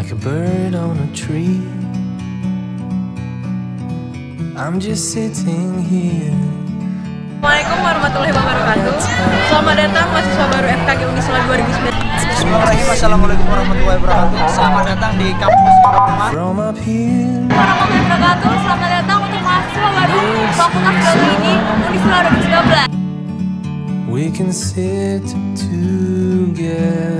like a bird on a tree. I'm just sitting here. Assalamualaikum warahmatullahi wabarakatuh. Selamat datang mahasiswa baru FKG Unisula 2019. Bismillahirrahmanirrahim. Assalamualaikum warahmatullahi wabarakatuh. Selamat datang di kampus Rumah. From up here, Warahmatullahi wabarakatuh. Selamat datang untuk mahasiswa baru Fakultas Geologi Unisula 2019. we can sit together.